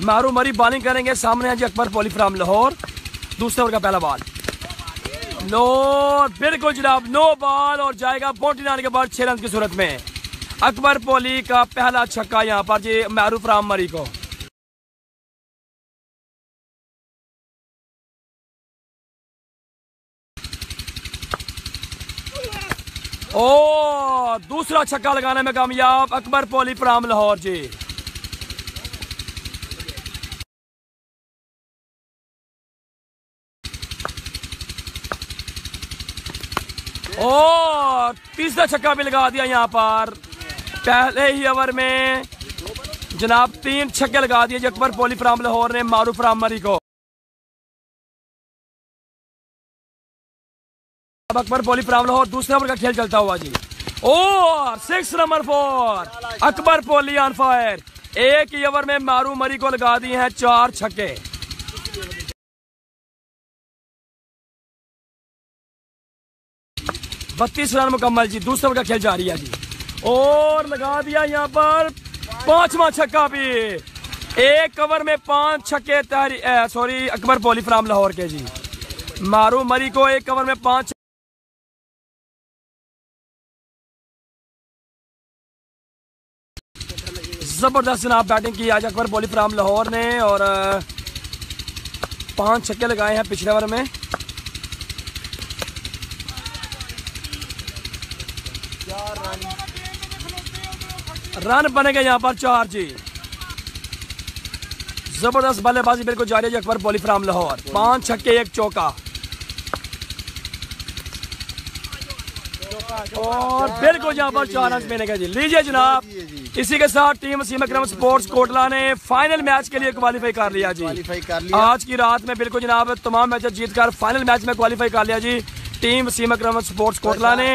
मारू मरी बॉलिंग करेंगे। सामने है जी अकबर पोलीफ्राम लाहौर। दूसरे ओवर का पहला बॉल नो बिल्कुल जनाब नो बॉल और जाएगा बाउंड्री आने के बाद छह रन की सूरत में। अकबर पोली का पहला छक्का यहाँ पर जी मारूफ राम मरी को। ओ, दूसरा छक्का लगाने में कामयाब अकबर पोली प्राम लाहौर जी। ओ तीसरा छक्का भी लगा दिया यहाँ पर। पहले ही ओवर में जनाब तीन छक्के लगा दिए अकबर पोली प्राम लाहौर ने, मारूफ राम मरी को। अकबर पोली प्राम लाहौर, दूसरे ओवर का खेल चलता हुआ जी। और six number four Akbar Poli on fire एक ही ओवर में मारू मरी को लगा दिए हैं चार छक्के। बत्तीस रन मुकम्मल जी, दूसरे का खेल जारी है जी। और लगा दिया यहाँ पर पांचवा छक्का भी। एक ओवर में पाँच छक्के सॉरी अकबर पोली फ्राम लाहौर के जी। मारू मरी को एक ओवर में पाँच ज़बरदस्त जनाब बैटिंग की आज अकबर बोली फ्राम लाहौर ने और पाँच छक्के लगाए हैं पिछले ओवर में। रन। बनेंगे यहाँ पर चार जी। ज़बरदस्त बल्लेबाजी बिल्कुल जारी है अकबर बोली फ्राम लाहौर। पाँच छक्के एक चौका। और बिल्कुल यहाँ पर चार रन मिलेगा जी। लीजिए जनाब इसी के साथ टीम सीमा क्रम स्पोर्ट्स कोटला ने फाइनल मैच के लिए क्वालिफाई कर लिया जी। कर लिया। आज की रात में बिल्कुल जनाब तमाम मैच जीतकर फाइनल मैच में क्वालिफाई कर लिया जी। टीम सीमा क्रम स्पोर्ट्स कोटला ने।